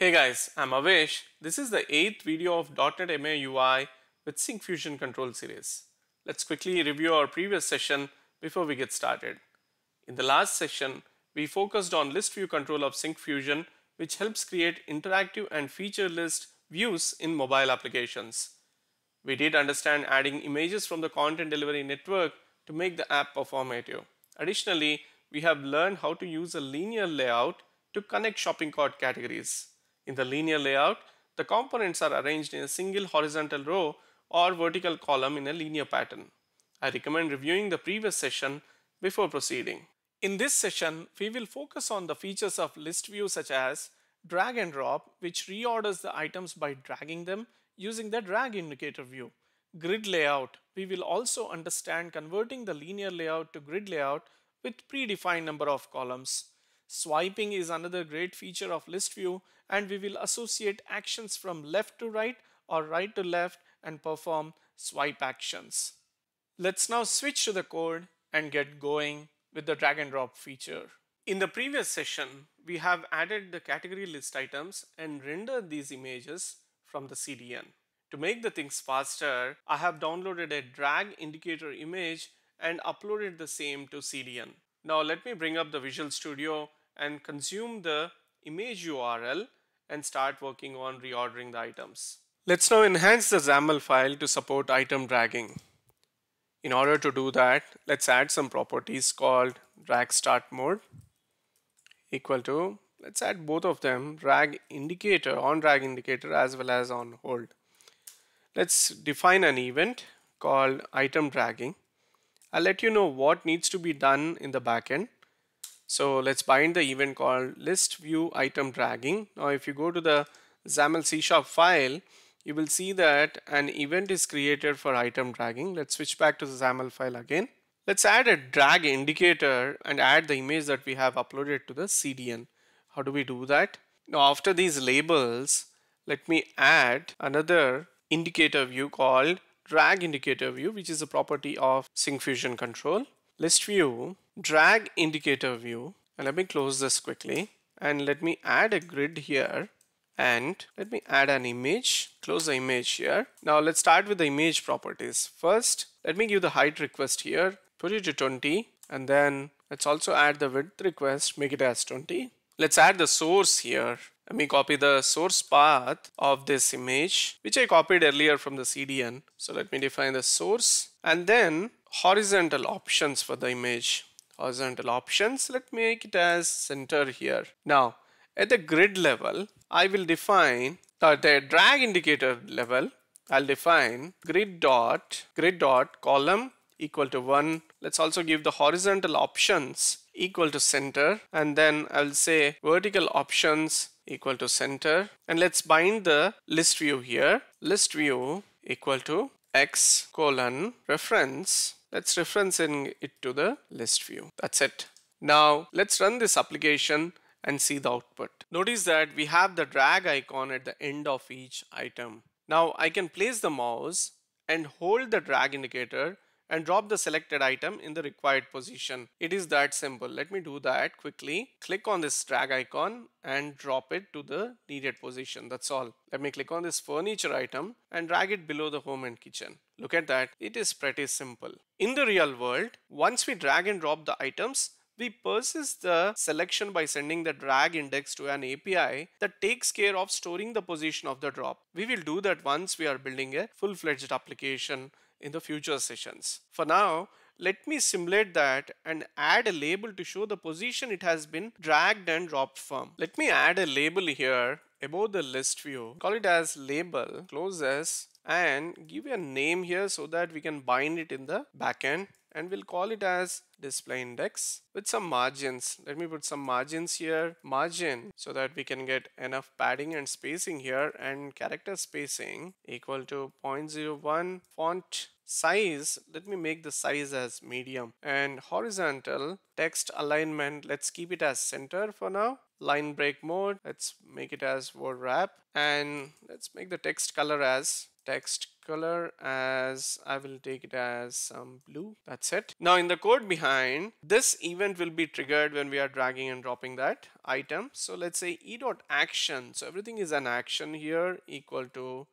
Hey guys, I'm Avesh. This is the eighth video of .NET MAUI with Syncfusion Control series. Let's quickly review our previous session before we get started. In the last session, we focused on list view control of Syncfusion which helps create interactive and feature list views in mobile applications. We did understand adding images from the content delivery network to make the app performative. Additionally, we have learned how to use a linear layout to connect shopping cart categories. In the linear layout, the components are arranged in a single horizontal row or vertical column in a linear pattern. I recommend reviewing the previous session before proceeding. In this session, we will focus on the features of list view such as drag and drop, which reorders the items by dragging them using the drag indicator view. Grid layout, we will also understand converting the linear layout to grid layout with predefined number of columns. Swiping is another great feature of list view and we will associate actions from left to right or right to left and perform swipe actions. Let's now switch to the code and get going with the drag and drop feature. In the previous session, we have added the category list items and rendered these images from the CDN. To make the things faster, I have downloaded a drag indicator image and uploaded the same to CDN. Now let me bring up the Visual Studio and consume the image URL and start working on reordering the items. Let's now enhance the XAML file to support item dragging. In order to do that, let's add some properties called drag start mode equal to, let's add both of them, drag indicator, on drag indicator as well as on hold. Let's define an event called item dragging. I'll let you know what needs to be done in the backend so let's bind the event called list view item dragging. Now if you go to the XAML C Sharp file, you will see that an event is created for item dragging. Let's switch back to the XAML file again. Let's add a drag indicator and add the image that we have uploaded to the CDN. How do we do that? Now after these labels, let me add another indicator view called drag indicator view, which is a property of Syncfusion control. List view drag indicator view. And let me close this quickly. And let me add a grid here. And let me add an image. Close the image here. Now let's start with the image properties. First let me give the height request here. Put it to 20 and then let's also add the width request. Make it as 20 let's add the source here. Let me copy the source path of this image which I copied earlier from the CDN so let me define the source. And then horizontal options for the image horizontal options. Let me make it as center here. Now at the grid level, I will define the drag indicator level, I'll define grid dot grid dot column equal to 1. Let's also give the horizontal options equal to center and then I'll say vertical options equal to center and let's bind the list view here list view equal to x colon reference Let's reference it to the list view. That's it. Now let's run this application and see the output. Notice that we have the drag icon at the end of each item. Now I can place the mouse and hold the drag indicator and drop the selected item in the required position. It is that simple. Let me do that quickly. Click on this drag icon and drop it to the needed position. That's all. Let me click on this furniture item and drag it below the home and kitchen. Look at that. It is pretty simple. In the real world, once we drag and drop the items, we persist the selection by sending the drag index to an API that takes care of storing the position of the drop. We will do that once we are building a full-fledged application in the future sessions. For now, let me simulate that and add a label to show the position it has been dragged and dropped from. Let me add a label here above the list view. Call it as label, close this and give a name here so that we can bind it in the backend and we'll call it as display index with some margins. Let me put some margins here, margin so that we can get enough padding and spacing here and character spacing equal to 0.01 font size. Let me make the size as medium. And horizontal text alignment let's keep it as center for now line break mode. Let's make it as word wrap and let's make the text color as text color as I will take it as some blue. That's it. Now in the code behind, this event will be triggered when we are dragging and dropping that item. So let's say e dot action. So everything is an action here equal to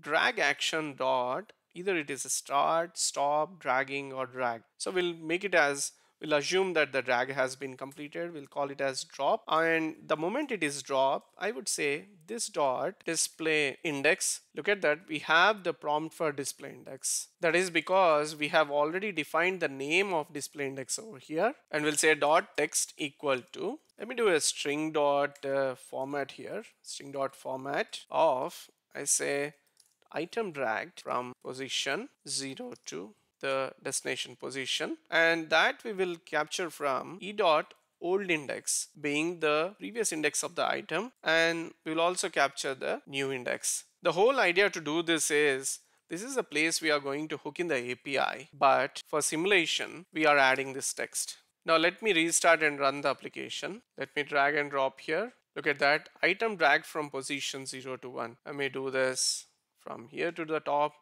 drag action dot either it is a start, stop, dragging or drag. So we'll make it as we'll assume that the drag has been completed. We'll call it as drop. And the moment it is drop I would say this dot display index look at that we have the prompt for display index. That is because we have already defined the name of display index over here. And we'll say dot text equal to let me do a string dot uh, format here string dot format of I say item dragged from position 0 to the destination position and that we will capture from e dot old index being the previous index of the item and we will also capture the new index. The whole idea to do this is this is a place we are going to hook in the API but for simulation we are adding this text. Now let me restart and run the application. Let me drag and drop here. Look at that item drag from position 0 to 1. I may do this from here to the top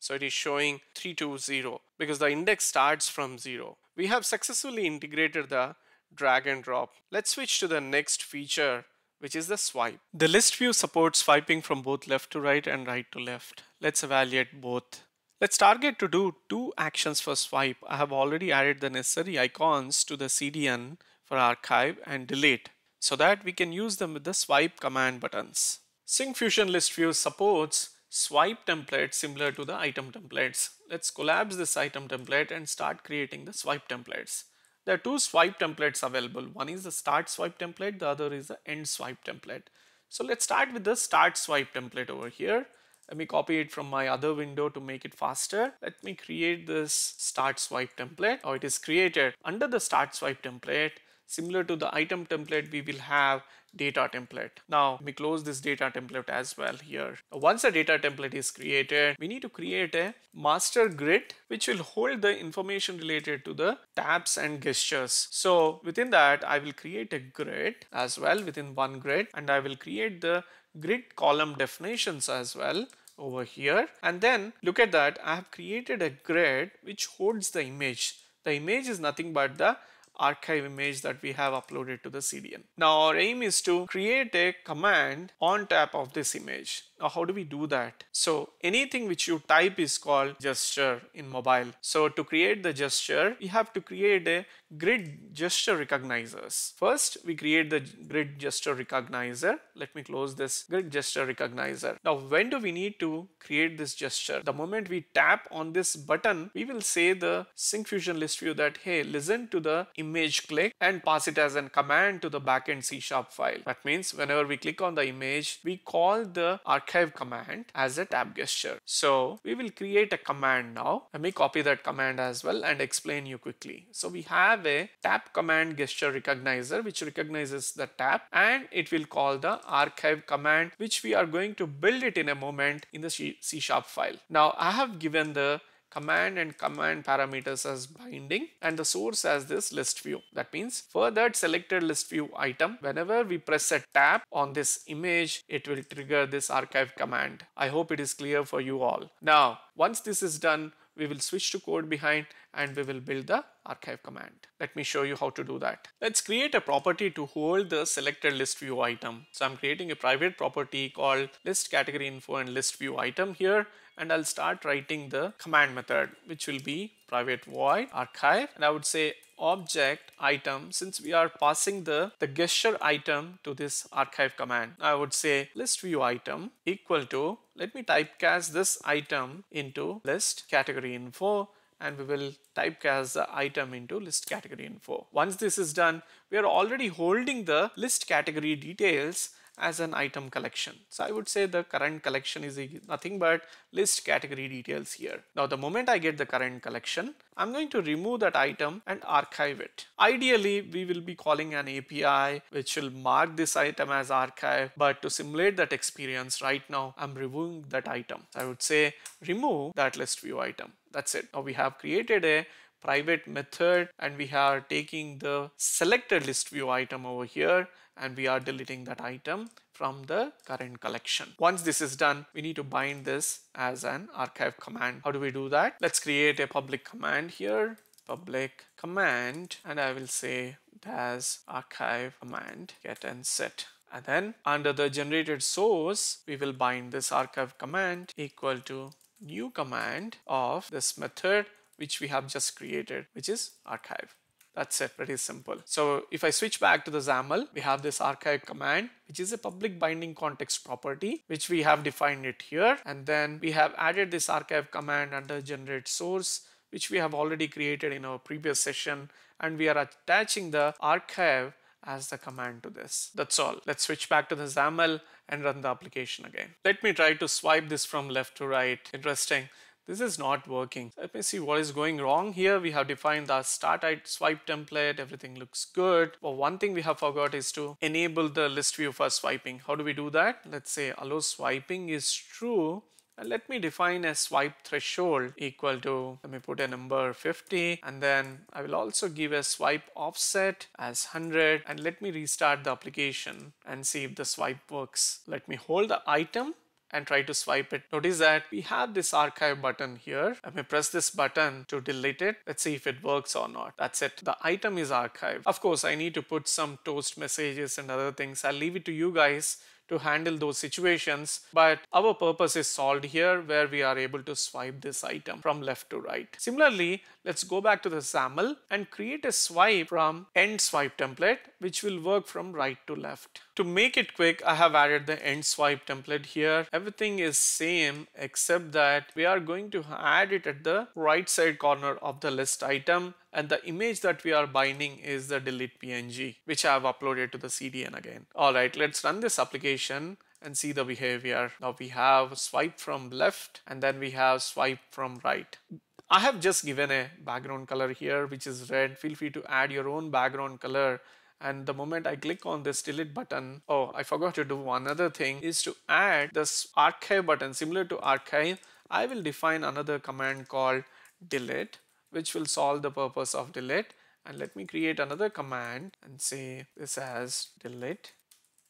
so it is showing 320 because the index starts from 0. We have successfully integrated the drag and drop. Let's switch to the next feature which is the swipe. The list view supports swiping from both left to right and right to left. Let's evaluate both. Let's target to do two actions for swipe. I have already added the necessary icons to the CDN for archive and delete so that we can use them with the swipe command buttons. Syncfusion list view supports swipe template similar to the item templates. Let's collapse this item template and start creating the swipe templates. There are two swipe templates available. One is the start swipe template, the other is the end swipe template. So let's start with the start swipe template over here. Let me copy it from my other window to make it faster. Let me create this start swipe template. Oh, it is created under the start swipe template. Similar to the item template, we will have data template. Now we close this data template as well here. Once a data template is created, we need to create a master grid which will hold the information related to the tabs and gestures. So within that, I will create a grid as well within one grid and I will create the grid column definitions as well over here and then look at that I have created a grid which holds the image the image is nothing but the archive image that we have uploaded to the CDN. Now our aim is to create a command on top of this image. How do we do that? So anything which you type is called gesture in mobile. So to create the gesture, we have to create a grid gesture recognizers. First, we create the grid gesture recognizer. Let me close this grid gesture recognizer. Now, when do we need to create this gesture? The moment we tap on this button, we will say the Syncfusion list view that, hey, listen to the image click and pass it as a command to the backend C sharp file. That means whenever we click on the image, we call the archive command as a tap gesture. So we will create a command now. Let me copy that command as well and explain you quickly. So we have a tap command gesture recognizer which recognizes the tap and it will call the archive command which we are going to build it in a moment in the C sharp file. Now I have given the command and command parameters as binding and the source as this list view. That means for that selected list view item, whenever we press a tab on this image, it will trigger this archive command. I hope it is clear for you all. Now, once this is done, we will switch to code behind and we will build the archive command. Let me show you how to do that. Let's create a property to hold the selected list view item. So I'm creating a private property called list category info and list view item here and I'll start writing the command method which will be private void archive and I would say object item since we are passing the the gesture item to this archive command I would say list view item equal to let me typecast this item into list category info and we will typecast the item into list category info. Once this is done, we are already holding the list category details as an item collection. So I would say the current collection is nothing but list category details here. Now the moment I get the current collection, I'm going to remove that item and archive it. Ideally, we will be calling an API which will mark this item as archive, but to simulate that experience right now, I'm removing that item. I would say remove that list view item. That's it. Now we have created a private method and we are taking the selected list view item over here and we are deleting that item from the current collection. Once this is done, we need to bind this as an archive command. How do we do that? Let's create a public command here, public command, and I will say as archive command get and set. And then under the generated source, we will bind this archive command equal to new command of this method which we have just created, which is archive. That's it, pretty simple. So if I switch back to the XAML, we have this archive command, which is a public binding context property, which we have defined it here. And then we have added this archive command under generate source, which we have already created in our previous session. And we are attaching the archive as the command to this. That's all. Let's switch back to the XAML and run the application again. Let me try to swipe this from left to right. Interesting. This is not working. Let me see what is going wrong here. We have defined the start swipe template. Everything looks good. But one thing we have forgot is to enable the list view for swiping. How do we do that? Let's say allow swiping is true let me define a swipe threshold equal to, let me put a number 50 and then I will also give a swipe offset as 100 and let me restart the application and see if the swipe works. Let me hold the item and try to swipe it. Notice that we have this archive button here. Let me press this button to delete it. Let's see if it works or not. That's it. The item is archived. Of course, I need to put some toast messages and other things. I'll leave it to you guys to handle those situations. But our purpose is solved here where we are able to swipe this item from left to right. Similarly, let's go back to the XAML and create a swipe from end swipe template, which will work from right to left. To make it quick, I have added the end swipe template here. Everything is same except that we are going to add it at the right side corner of the list item and the image that we are binding is the delete png which I have uploaded to the CDN again. Alright, let's run this application and see the behavior. Now we have swipe from left and then we have swipe from right. I have just given a background color here which is red. Feel free to add your own background color and the moment I click on this delete button, oh, I forgot to do one other thing is to add this archive button. Similar to archive. I will define another command called delete which will solve the purpose of delete. And let me create another command and say this as delete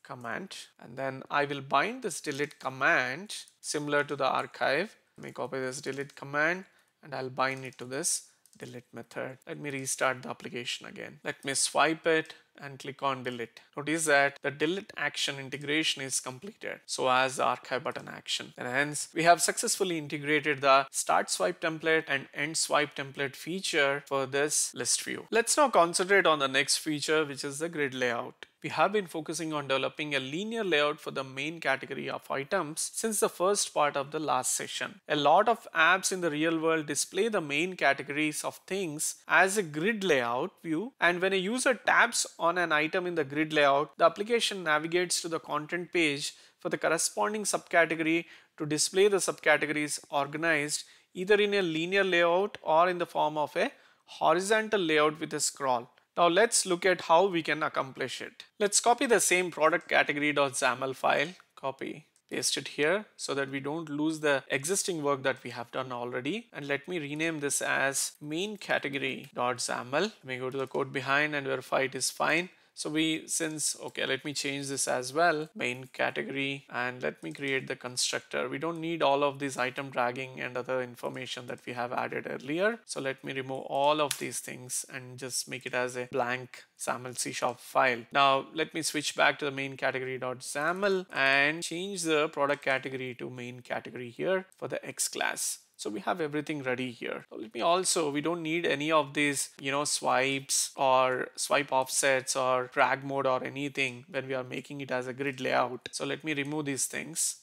command. And then I will bind this delete command similar to the archive. Let me copy this delete command and I'll bind it to this delete method. Let me restart the application again. Let me swipe it and click on delete. Notice that the delete action integration is completed. So as the archive button action. And hence we have successfully integrated the start swipe template and end swipe template feature for this list view. Let's now concentrate on the next feature which is the grid layout we have been focusing on developing a linear layout for the main category of items since the first part of the last session. A lot of apps in the real world display the main categories of things as a grid layout view and when a user taps on an item in the grid layout, the application navigates to the content page for the corresponding subcategory to display the subcategories organized either in a linear layout or in the form of a horizontal layout with a scroll. Now let's look at how we can accomplish it. Let's copy the same product category.xaml file, copy, paste it here so that we don't lose the existing work that we have done already. And let me rename this as main category.xaml. Let me go to the code behind and verify it is fine. So we since okay let me change this as well main category and let me create the constructor. We don't need all of this item dragging and other information that we have added earlier. So let me remove all of these things and just make it as a blank XAML C sharp file. Now let me switch back to the main category.xaml and change the product category to main category here for the X class. So we have everything ready here. So let me also, we don't need any of these, you know, swipes or swipe offsets or drag mode or anything when we are making it as a grid layout. So let me remove these things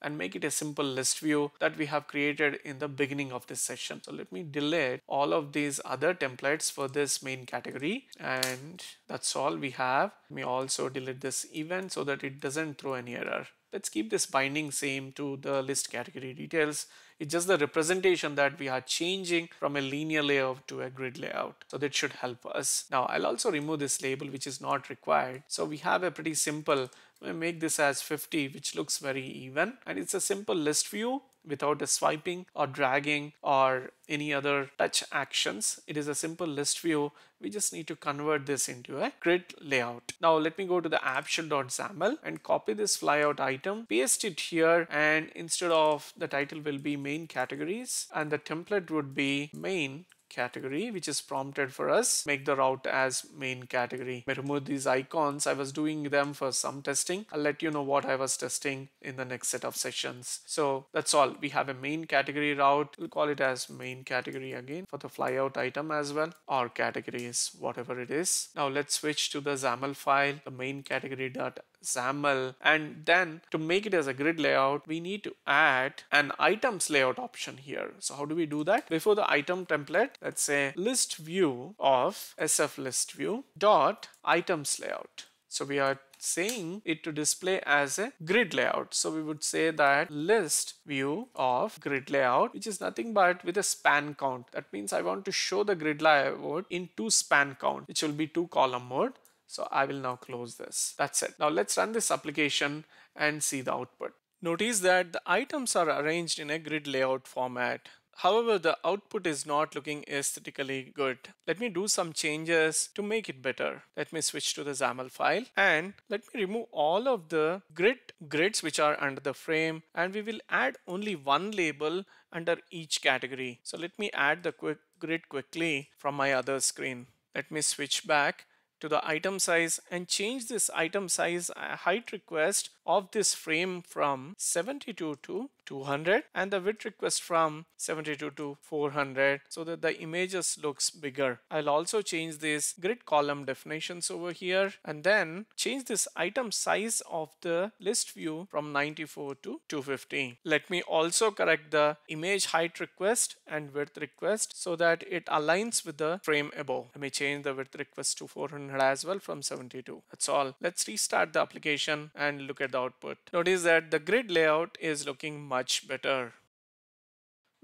and make it a simple list view that we have created in the beginning of this session. So let me delete all of these other templates for this main category and that's all we have. Let me also delete this event so that it doesn't throw any error. Let's keep this binding same to the list category details it's just the representation that we are changing from a linear layout to a grid layout. So that should help us. Now I'll also remove this label which is not required. So we have a pretty simple, we make this as 50 which looks very even and it's a simple list view without a swiping or dragging or any other touch actions. It is a simple list view. We just need to convert this into a grid layout. Now let me go to the appshell.xaml and copy this flyout item, paste it here and instead of the title will be main categories and the template would be main category which is prompted for us. Make the route as main category. I remove these icons. I was doing them for some testing. I'll let you know what I was testing in the next set of sessions. So that's all. We have a main category route. We'll call it as main category again for the flyout item as well. Or categories whatever it is. Now let's switch to the XAML file the main category dot XAML and then to make it as a grid layout we need to add an items layout option here so how do we do that before the item template let's say list view of sf list view dot items layout so we are saying it to display as a grid layout. So we would say that list view of grid layout, which is nothing but with a span count. That means I want to show the grid layout in two span count, which will be two column mode. So I will now close this. That's it. Now let's run this application and see the output. Notice that the items are arranged in a grid layout format. However, the output is not looking aesthetically good. Let me do some changes to make it better. Let me switch to the XAML file and let me remove all of the grid grids which are under the frame and we will add only one label under each category. So let me add the quick grid quickly from my other screen. Let me switch back to the item size and change this item size uh, height request of this frame from 72 to 200 and the width request from 72 to 400 so that the images looks bigger. I'll also change this grid column definitions over here and then change this item size of the list view from 94 to 250. Let me also correct the image height request and width request so that it aligns with the frame above. Let me change the width request to 400 as well from 72. That's all. Let's restart the application and look at the output. Notice that the grid layout is looking much better.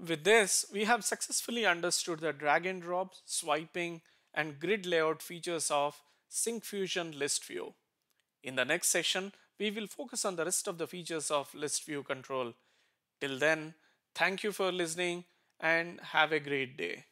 With this, we have successfully understood the drag and drop, swiping, and grid layout features of Syncfusion List View. In the next session, we will focus on the rest of the features of List View control. Till then, thank you for listening and have a great day.